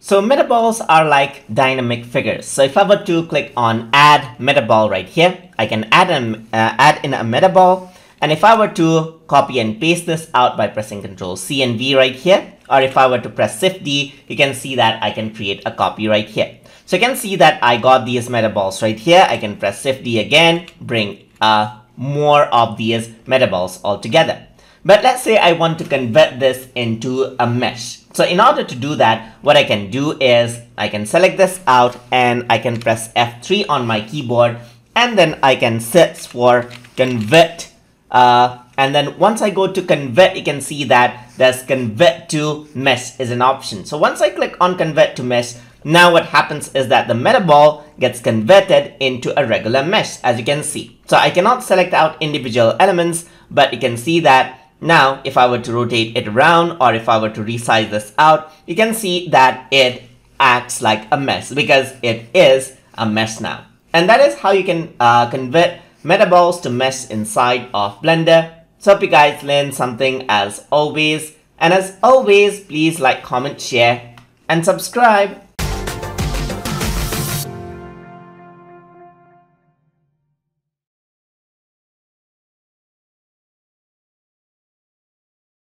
So metaballs are like dynamic figures. So if I were to click on add metaball right here, I can add, an, uh, add in a metaball. And if I were to copy and paste this out by pressing Ctrl C and V right here, or if I were to press Shift D, you can see that I can create a copy right here. So you can see that I got these metaballs right here. I can press Shift D again, bring uh, more of these metaballs all together. But let's say I want to convert this into a mesh. So in order to do that, what I can do is I can select this out and I can press F3 on my keyboard and then I can search for convert uh, and then once I go to convert, you can see that there's convert to mesh is an option. So once I click on convert to mesh, now what happens is that the metaball gets converted into a regular mesh, as you can see. So I cannot select out individual elements, but you can see that now if I were to rotate it around or if I were to resize this out, you can see that it acts like a mesh because it is a mesh now. And that is how you can uh, convert metaballs to mesh inside of Blender. So hope you guys learned something as always. And as always, please like, comment, share, and subscribe.